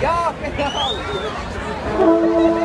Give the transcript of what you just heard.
Ja, genau.